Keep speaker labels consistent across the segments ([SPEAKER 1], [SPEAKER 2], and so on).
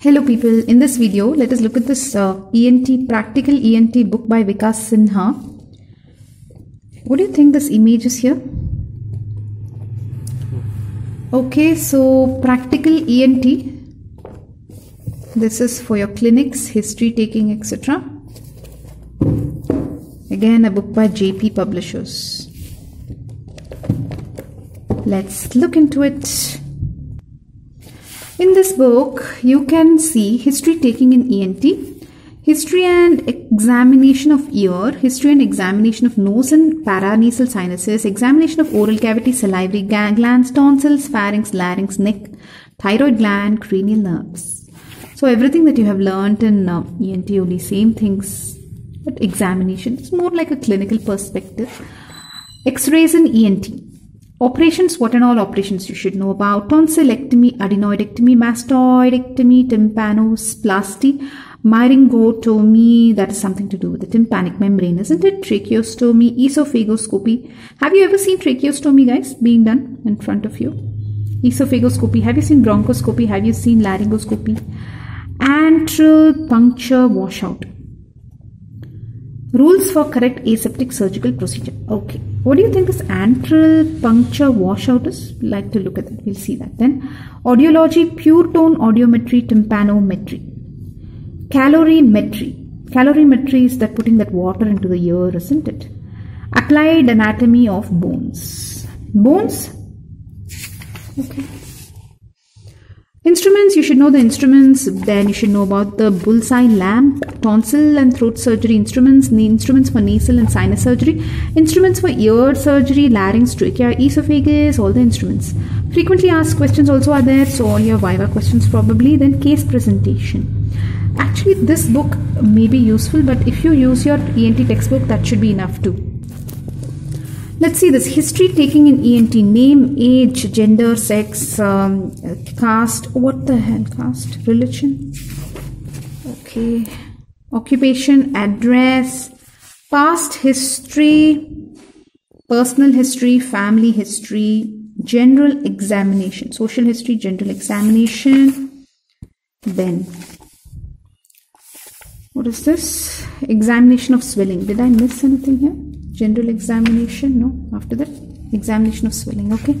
[SPEAKER 1] Hello people, in this video let us look at this uh, ENT practical ENT book by Vikas Sinha. What do you think this image is here? Okay, so practical ENT. This is for your clinics, history taking, etc. Again, a book by Jaypee Publishers. Let's look into it. In this book, you can see history taking in ENT, history and examination of ear, history and examination of nose and paranasal sinuses, examination of oral cavity, salivary glands, tonsils, pharynx, larynx, neck, thyroid gland, cranial nerves. So everything that you have learned in uh, ENT only same things, but examination. It's more like a clinical perspective. X-rays in ENT. Operations, what and all operations you should know about tonsillectomy, adenoidectomy, mastoidectomy, tympanoplasty, myringotomy, that is something to do with the tympanic membrane, isn't it? Tracheostomy, esophagoscopy. Have you ever seen tracheostomy, guys, being done in front of you? Esophagoscopy. Have you seen bronchoscopy? Have you seen laryngoscopy? Antral puncture washout. Rules for correct aseptic surgical procedure. Okay. What do you think this antral puncture washout is? Like to look at that. We'll see that then. Audiology, pure tone audiometry, tympanometry. Calorimetry. Calorimetry is that putting that water into the ear, isn't it? Applied anatomy of bones. Bones? Okay. Instruments, you should know the instruments, then you should know about the bullseye lamp, tonsil and throat surgery instruments, the instruments for nasal and sinus surgery, instruments for ear surgery, larynx, trachea, esophagus, all the instruments. Frequently asked questions also are there, so all your Viva questions probably, then case presentation. Actually, this book may be useful, but if you use your ENT textbook, that should be enough too. Let's see this history taking in ENT name, age, gender, sex, um, caste. What the hell? Caste, religion. Okay, occupation, address, past history, personal history, family history, general examination, social history, general examination. Then, what is this? Examination of swelling. Did I miss anything here? General examination no? After that examination of swelling okay?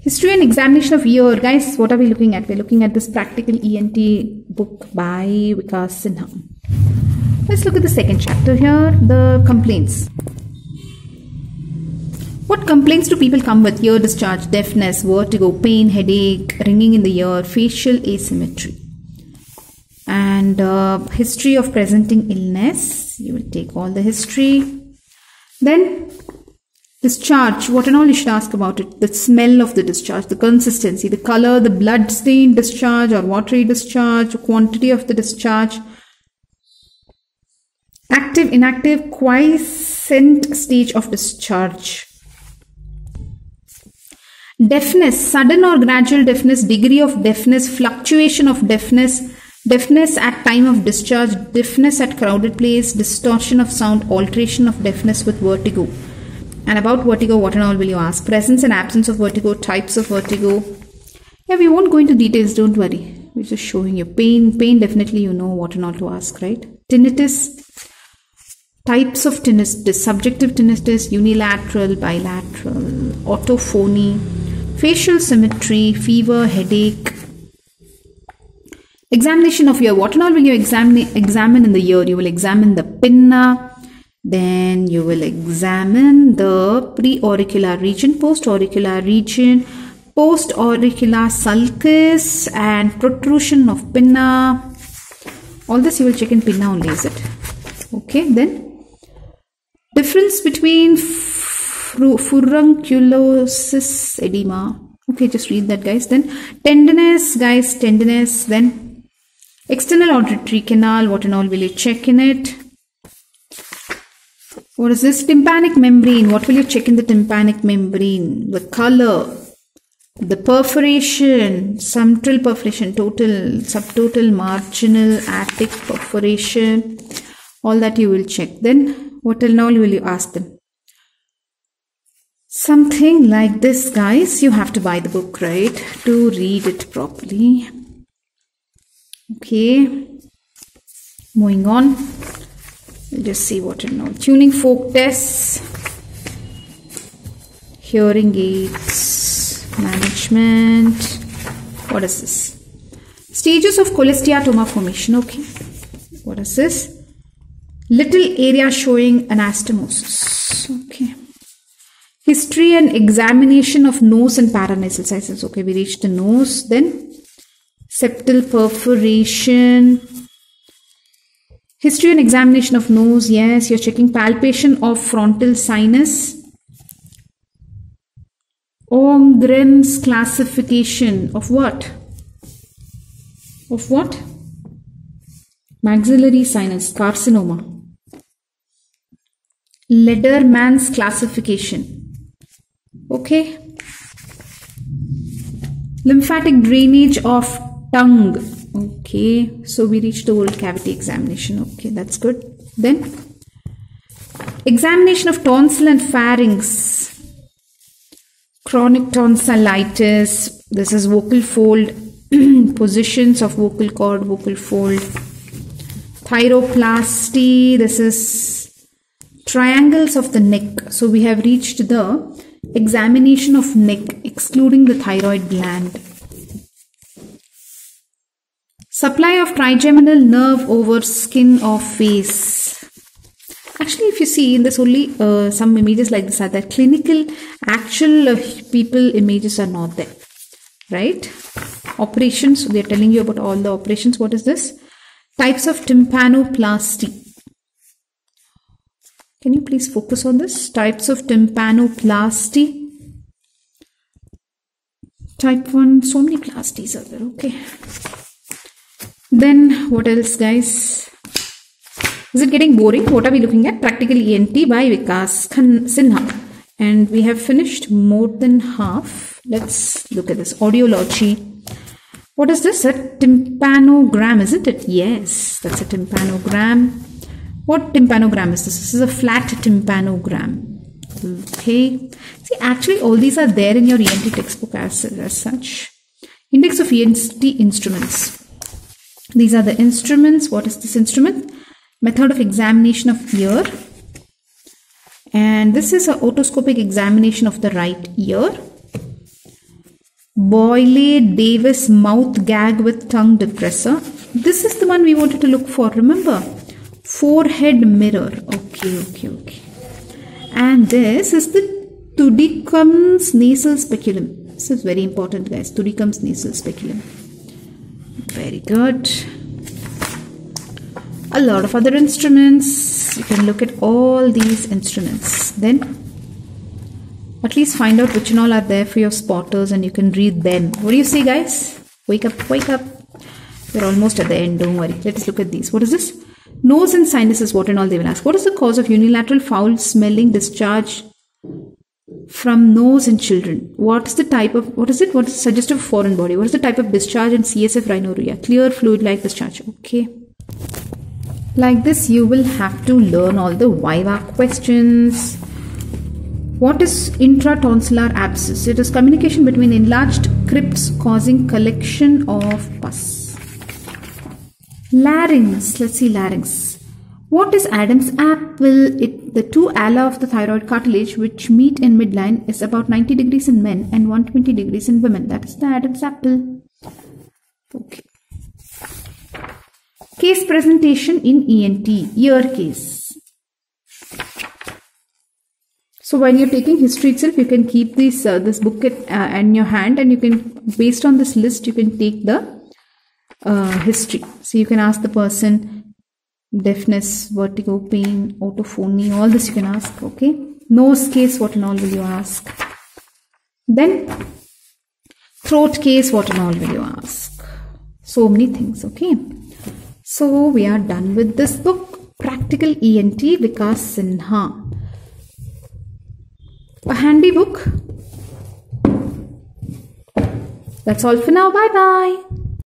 [SPEAKER 1] History and examination of ear guys what are we looking at? We're looking at this practical ent book by vikas sinha. Let's look at the second chapter here the complaints. What complaints do people come with? Ear discharge deafness vertigo pain headache ringing in the ear facial asymmetry. And uh, history of presenting illness. You will take all the history then discharge, what and all you should ask about it. The smell of the discharge, the consistency, the color, the blood stain discharge or watery discharge, quantity of the discharge. Active, inactive, quiescent stage of discharge. Deafness, sudden or gradual deafness, degree of deafness, fluctuation of deafness, deafness at time of discharge, deafness at crowded place, distortion of sound, alteration of deafness with vertigo. And about vertigo, what and all will you ask? Presence and absence of vertigo, types of vertigo. Yeah, we won't go into details, don't worry. We're just showing you. Pain, pain definitely you know what and all to ask, right? Tinnitus, types of tinnitus, subjective tinnitus, unilateral, bilateral, autophony, facial symmetry, fever, headache, Examination of your What and all will you examine, examine in the ear? You will examine the pinna. Then you will examine the preauricular region, post-auricular region, post-auricular sulcus and protrusion of pinna. All this you will check in pinna only, is it? Okay, then difference between furunculosis edema. Okay, just read that guys. Then tenderness, guys, tenderness. Then External auditory canal, what and all will you check in it? What is this? Tympanic membrane. What will you check in the tympanic membrane? The color, the perforation, central perforation, total, subtotal, marginal, attic perforation. All that you will check. Then what and all will you ask them? Something like this, guys. You have to buy the book, right? To read it properly. Okay. Moving on. We'll just see what it know. Tuning fork tests. Hearing aids. Management. What is this? Stages of cholesteatoma formation. Okay. What is this? Little area showing anastomosis. Okay. History and examination of nose and paranasal sizes. Okay, we reached the nose. Then septal perforation. History and examination of nose. Yes, you're checking palpation of frontal sinus. Ohngren's classification of what? Of what? Maxillary sinus carcinoma. Lederman's classification okay lymphatic drainage of tongue. Okay. So we reached the oral cavity examination. Okay that's good. Then examination of tonsil and pharynx. Chronic tonsillitis. This is vocal fold. Positions of vocal cord vocal fold. Thyroplasty. This is triangles of the neck. So we have reached the examination of neck excluding the thyroid gland supply of trigeminal nerve over skin of face. Actually if you see in this only uh, some images like this are there. Clinical actual uh, people images are not there. Right? Operations they're telling you about all the operations. What is this? Types of tympanoplasty. Can you please focus on this? Types of tympanoplasty. Type 1, so many plasties are there, okay. Then what else guys? Is it getting boring? What are we looking at? Practical ENT by Vikas Sinha. And we have finished more than half. Let's look at this. Audiology. What is this? A tympanogram, isn't it? Yes, that's a tympanogram. What tympanogram is this? This is a flat tympanogram. Okay. See, actually, all these are there in your ENT textbook as, as such. Index of ENT instruments. These are the instruments. What is this instrument? Method of examination of ear. And this is a otoscopic examination of the right ear. Boyle Davis mouth gag with tongue depressor. This is the one we wanted to look for. Remember, forehead mirror okay okay okay and this is the Thudichum's nasal speculum this is very important guys Thudichum's nasal speculum very good. A lot of other instruments. You can look at all these instruments. Then at least find out which and all are there for your spotters and you can read them. What do you say guys? Wake up wake up. We're almost at the end. Don't worry. Let's look at these. What is this? Nose and sinuses, what and all they will ask. What is the cause of unilateral foul smelling discharge from nose in children? What is the type of, what is it? What is suggestive foreign body? What is the type of discharge in CSF rhinorrhea? Clear fluid like discharge. Okay. Like this, you will have to learn all the Viva questions. What is intratonsillar abscess? It is communication between enlarged crypts causing collection of pus. Larynx. Let's see larynx. What is Adam's apple? It, the two ala of the thyroid cartilage which meet in midline is about 90 degrees in men and 120 degrees in women. That is the Adam's apple. Okay. Case presentation in ENT, ear case. So while you're taking history itself, you can keep this uh, this book at, uh, in your hand, and you can, based on this list, you can take the uh, history. So you can ask the person deafness, vertigo, pain, autophony, all this you can ask, okay? Nose case, what and all will you ask? Then throat case, what and all will you ask? So many things, okay? So we are done with this book, Practical ENT Vikas Sinha. A handy book. That's all for now. Bye bye.